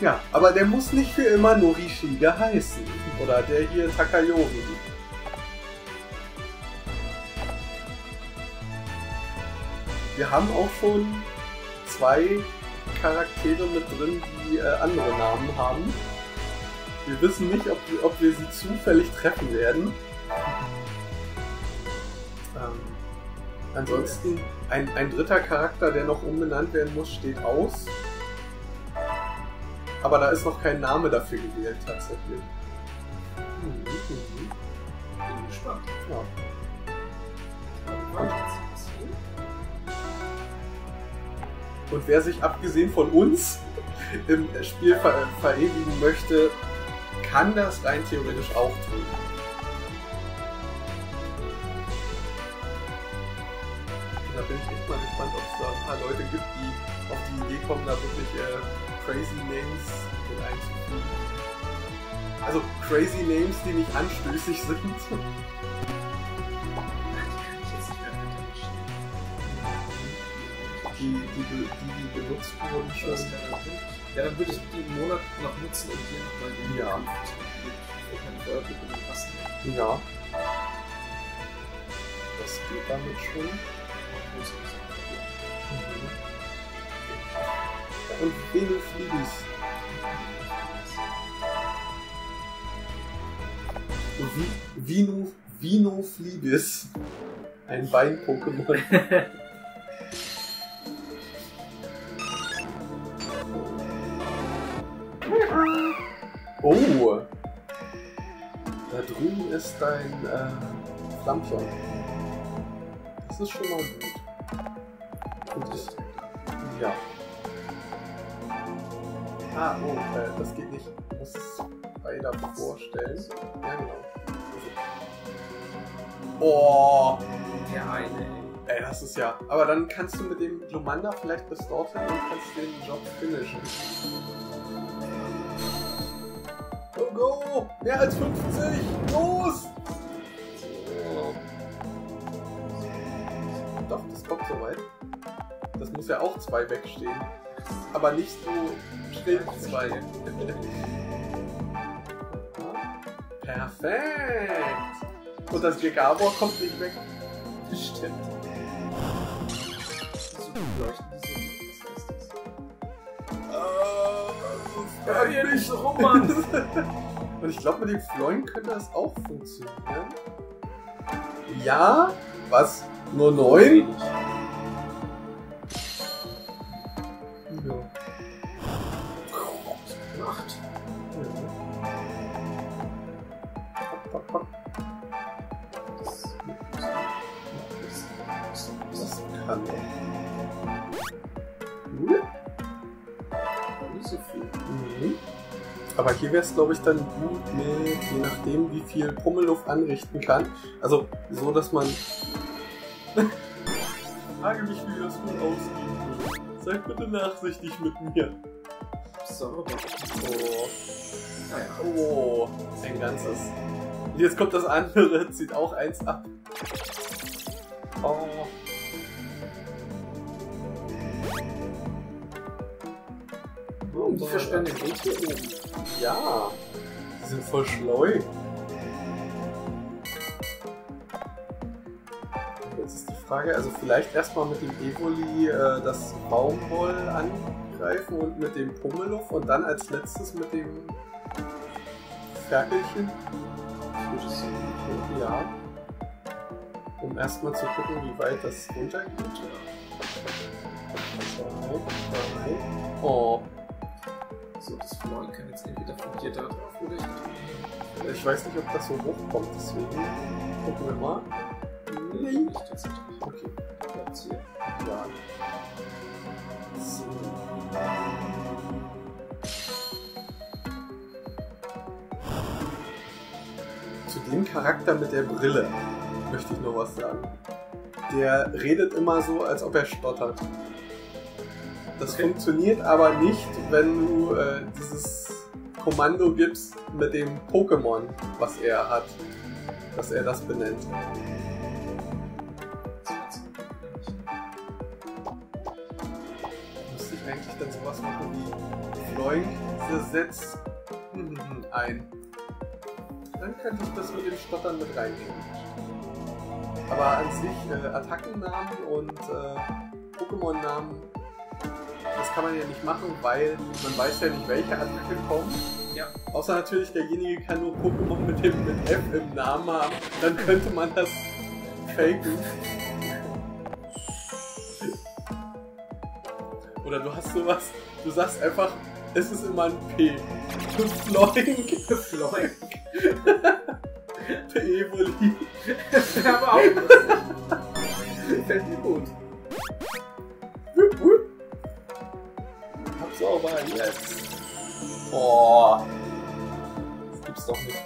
Ja, aber der muss nicht für immer Norishige heißen. Oder der hier Takayori. Wir haben auch schon zwei Charaktere mit drin, die äh, andere Namen haben. Wir wissen nicht, ob, ob wir sie zufällig treffen werden. Ähm, ansonsten, ein, ein dritter Charakter, der noch umbenannt werden muss, steht aus. Aber da ist noch kein Name dafür gewählt, tatsächlich. Mhm, mhm. Bin gespannt. Ja. Und wer sich abgesehen von uns im Spiel ver verewigen möchte, kann das rein theoretisch auch tun. Und da bin ich echt mal gespannt, ob es da ein paar Leute gibt, die auf die Idee kommen, da wirklich äh, crazy Names mit einzufügen. Also crazy Names, die nicht anstößig sind. Die kann ich jetzt nicht mehr weitermischen. Die, die, die, benutzt wurden schon. Ja, dann würde ich die einen Monat noch nutzen und hier nochmal den Ja. keine Feuerblick und passen. Ja. Das geht damit schon. Und Venus Libis. Vi- Vino, Vino Flibis. Ein Wein-Pokémon. Oh! Da drüben ist dein äh, Flammschon. Das ist schon mal gut. Und ich, ja. Ah, oh, äh, das geht nicht. Du musst es weiter vorstellen. Ja, genau. Oh, Der eine, ey. ey, das ist ja. Aber dann kannst du mit dem Glumanda vielleicht bis dorthin und kannst den Job finishen. Go, go! Mehr als 50! Los! Doch, das kommt soweit. Das muss ja auch zwei wegstehen. Aber nicht so schräg zwei. Perfekt! Und das Gegabor kommt nicht weg. Das? Äh, Hör hier nicht so rum, Mann! Und ich glaube, mit dem Floin könnte das auch funktionieren. Ja? Was? Nur neun? Hier wäre es, glaube ich, dann gut mit, je nachdem, wie viel Pummelluft anrichten kann. Also so, dass man. Frage mich, wie das wohl würde. Seid bitte nachsichtig mit mir. So, Oh. Oh, ein ganzes. Und jetzt kommt das andere, zieht auch eins ab. Oh. Oh, die versperren den hier oben. Ja, die sind voll schleu. Jetzt ist die Frage, also vielleicht erstmal mit dem Evoli äh, das Baumwoll angreifen und mit dem Pummeluff und dann als letztes mit dem Ferkelchen. Ja. Um erstmal zu gucken, wie weit das runtergeht. Oh, So, das Floor kann jetzt entweder von dir da drauf oder ich ich weiß nicht, ob das so hochkommt, deswegen gucken wir mal. Nee, nicht tatsächlich. Okay, Platz hier. ja. So. Zu dem Charakter mit der Brille möchte ich noch was sagen. Der redet immer so, als ob er stottert. Das Okay. funktioniert aber nicht, wenn du äh, dieses Kommando gibst mit dem Pokémon, was er hat. Dass er das benennt. Müsste ich eigentlich dann sowas machen wie Floink setzt ein. Dann könnte ich das mit dem Stottern mit reinnehmen. Aber an sich äh, Attackennamen und äh, Pokémon-Namen, das kann man ja nicht machen, weil man weiß ja nicht, welche Attacke kommt. Ja. Außer natürlich derjenige kann nur Pokémon mit, dem, mit F im Namen haben. Dann könnte man das faken. Oder du hast sowas, du sagst einfach, es ist immer ein P. Floink. Floink. P-Evoli. Aber auch lustig. Fällt mir gut. Jetzt. Boah. Das gibt's doch nicht.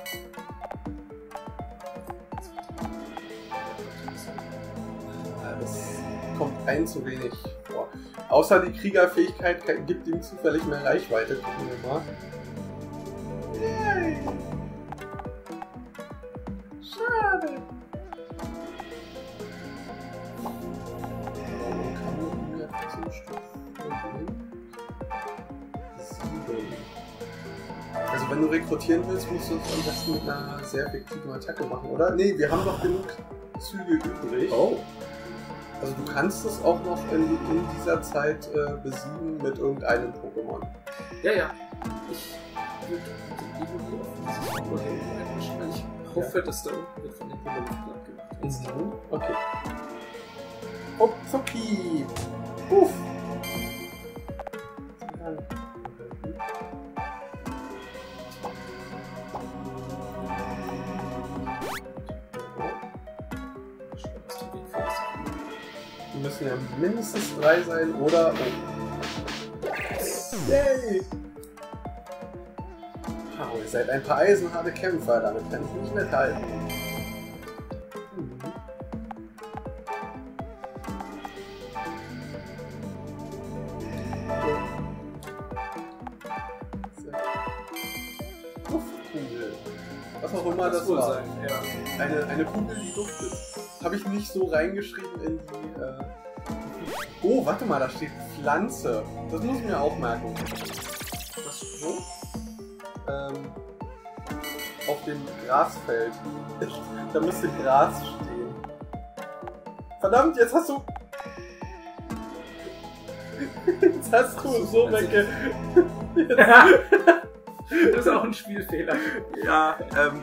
Das kommt ein zu wenig vor. Außer die Kriegerfähigkeit gibt ihm zufällig mehr Reichweite. Gucken wir mal. Also wenn du rekrutieren willst, musst du es am besten mit einer sehr effektiven Attacke machen, oder? Nee, wir haben noch genug Züge übrig. Oh. Also du kannst es auch noch in, in dieser Zeit äh, besiegen mit irgendeinem Pokémon. Ja, ja. Ich würde den Evoli auf dieses Pokémon einmischen, weil ich hoffe, dass da unten wird von den Pokémon abgemacht. Mhm. Okay. Hopzuki! Puff! Die mindestens drei sein oder. Oh. Yay! Oh, ihr seid ein paar eisenharte Kämpfer, damit kann ich nicht mithalten. Duftkugel. Was auch immer das, wohl war. sein, ja. Eine, eine Kugel, die duftet. Habe ich nicht so reingeschrieben in die. Äh... Oh, warte mal, da steht Pflanze. Das muss ich mir auch merken. Was, wo? Ähm, auf dem Grasfeld. da müsste Gras stehen. Verdammt, jetzt hast du. Jetzt hast du so wegge. das ist auch ein Spielfehler. Ja, ähm.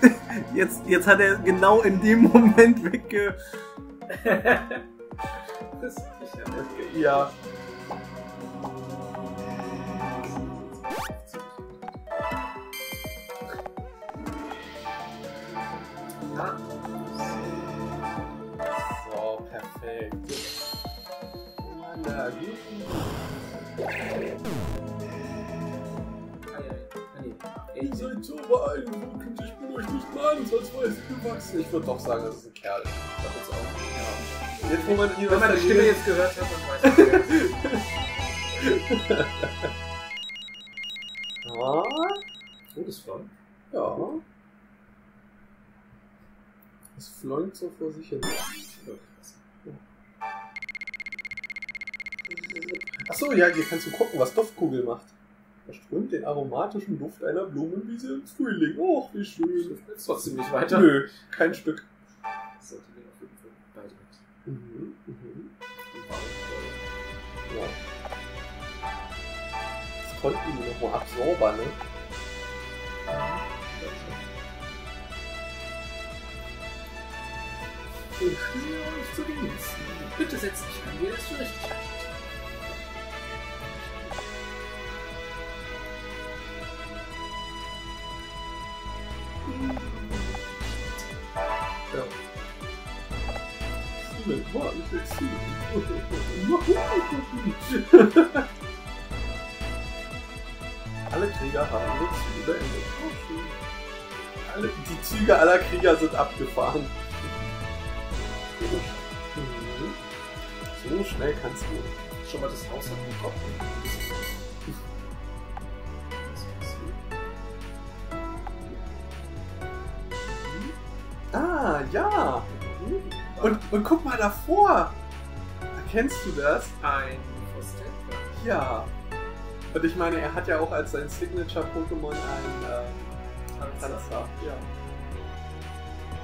Jetzt, jetzt hat er genau in dem Moment wegge. Das ist. Ja. Na, So, perfekt. Gut. Ihr seid so beeindruckend, ich bin euch nicht mal ansatzweise gewachsen. Ich würde doch sagen, das ist ein Kerl. jetzt auch. Jetzt, wo man hier Wenn man die Stimme jetzt gehört hat, dann weiß man wer. Ah, Todesfall? ja. Es flonkt so vor sich hin. Achso, ja, hier kannst du gucken, was Duftkugel macht. Verströmt den aromatischen Duft einer Blumenwiese im Frühling. Och, wie schön. Jetzt trotzdem nicht weiter. Nö, kein Stück. Das sollte mir auf jeden Fall beide Mhm, mhm. mit. Ja. Das konnten die nochmal absorbern, ne? Ich stehe euch zu Diensten. Bitte setzt dich an, ihr es für richtig Alle Krieger haben ihre Züge beendet. Alle, die Züge aller Krieger sind abgefahren. So schnell kannst du. Schon mal das Haus an den Kopf. Ah, ja. Und, und guck mal davor. Erkennst du das? ein Pfosten. Ja. Und ich meine, er hat ja auch als sein Signature-Pokémon ein ähm, Panzer. Ja.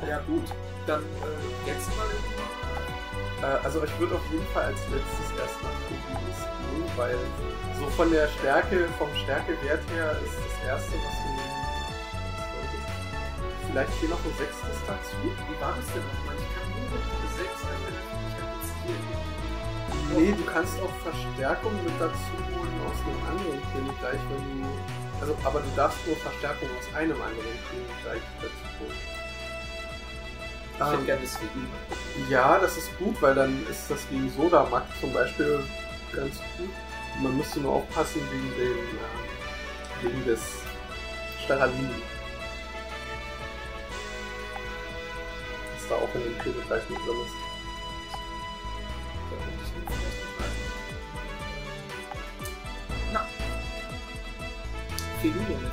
Ja gut, dann äh, jetzt mal. Äh, also ich würde auf jeden Fall als letztes erst nach Kobilis gehen, weil so von der Stärke, vom Stärkewert her ist das erste, was du. Vielleicht hier noch ein sechstes dazu? Wie war das denn nochmal? Ich kann nur mit 6 einfach nicht akzeptieren. Nee, du kannst auch Verstärkung mit dazu holen aus einem anderen Königreich, wenn du. Also, aber du darfst nur Verstärkung aus einem anderen Königreich dazu holen. Ich hätte Ähm, gerne das Wegen. Ja, das ist gut, weil dann ist das gegen Sodamak zum Beispiel ganz gut. Man müsste nur aufpassen wegen dem äh, wegen des Staralini. Da auch in dem Königreich mit drin ist. Ich. Na. Felulo mit.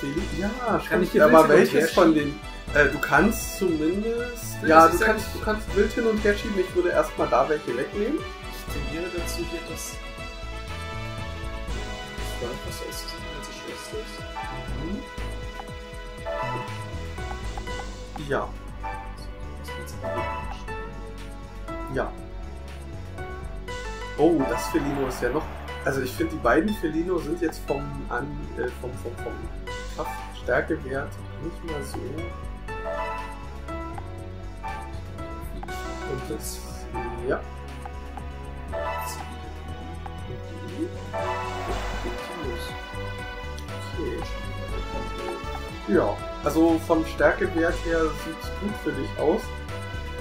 Feli- Ja, Kann ich hier aber welches von den. Äh, du kannst zumindest. Ja, du kannst, du kannst wild hin und her schieben. Ich würde erstmal da welche wegnehmen. Ich tendiere dazu, hier das. Ich was ist das? Als Schwester ist. Ja, ja. Oh, das Felino ist ja noch. Also ich finde die beiden Felino sind jetzt vom an äh, vom vom vom Kraftstärkewert nicht mal so. Und das ja. Okay. Ja, also vom Stärkewert her sieht es gut für dich aus.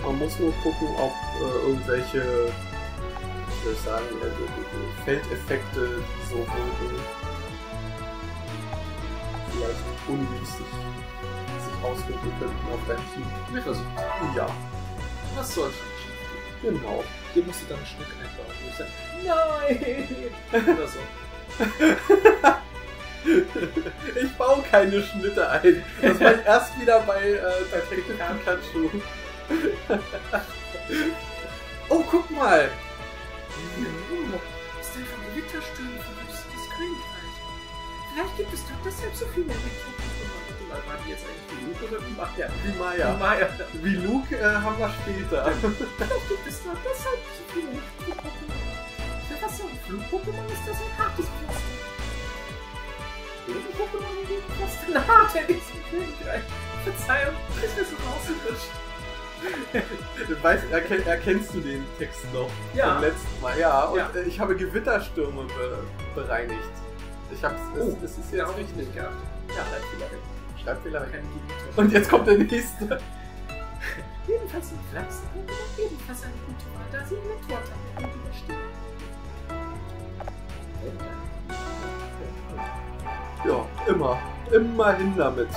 Man muss nur gucken, ob äh, irgendwelche, wie soll ich sagen, äh, Feldeffekte, so wirken, vielleicht ungünstig sich auswirken könnten auf dein Team. Wir versuchen. Ja, Was soll schon genau. Hier musst du dann einen Schnitt einbauen. Wo ich sage, nein! Oder so. Ich baue keine Schnitte ein. Das war ich erst wieder bei äh, Detective Pikachu. Oh, guck mal. Ist denn von Gewitterstürmen verwüstetes Königreich? Vielleicht gibt es doch deshalb so viele Elektro-Pokémon. War die jetzt eigentlich wie Luke oder wie Maya? Wie Maya. Maya. Wie Luke äh, haben wir später. Vielleicht gibt es doch deshalb so viele Elektro-Pokémon. Für was so ein Flug-Pokémon ist das ein hartes Pflaster. Boden-Pokémon hingegen kosten hart in diesem Königreich. Verzeihung, ist mir so rausgerutscht. Weißt, erken, erkennst du den Text noch Ja. vom letzten Mal? Ja, und Ja. äh, ich habe Gewitterstürme be bereinigt. Ich hab's, es, Oh, es ist Ja, jetzt auch richtig. nicht gehabt. Ja, Schreibfehler weg. Schreibfehler weg. Und jetzt kommt der nächste. Jedenfalls sind Pflanzen-Pokémon ebenfalls eine gute Wahl, da sie mit Torte gut überstehen. Ja, immer. Immer hin damit.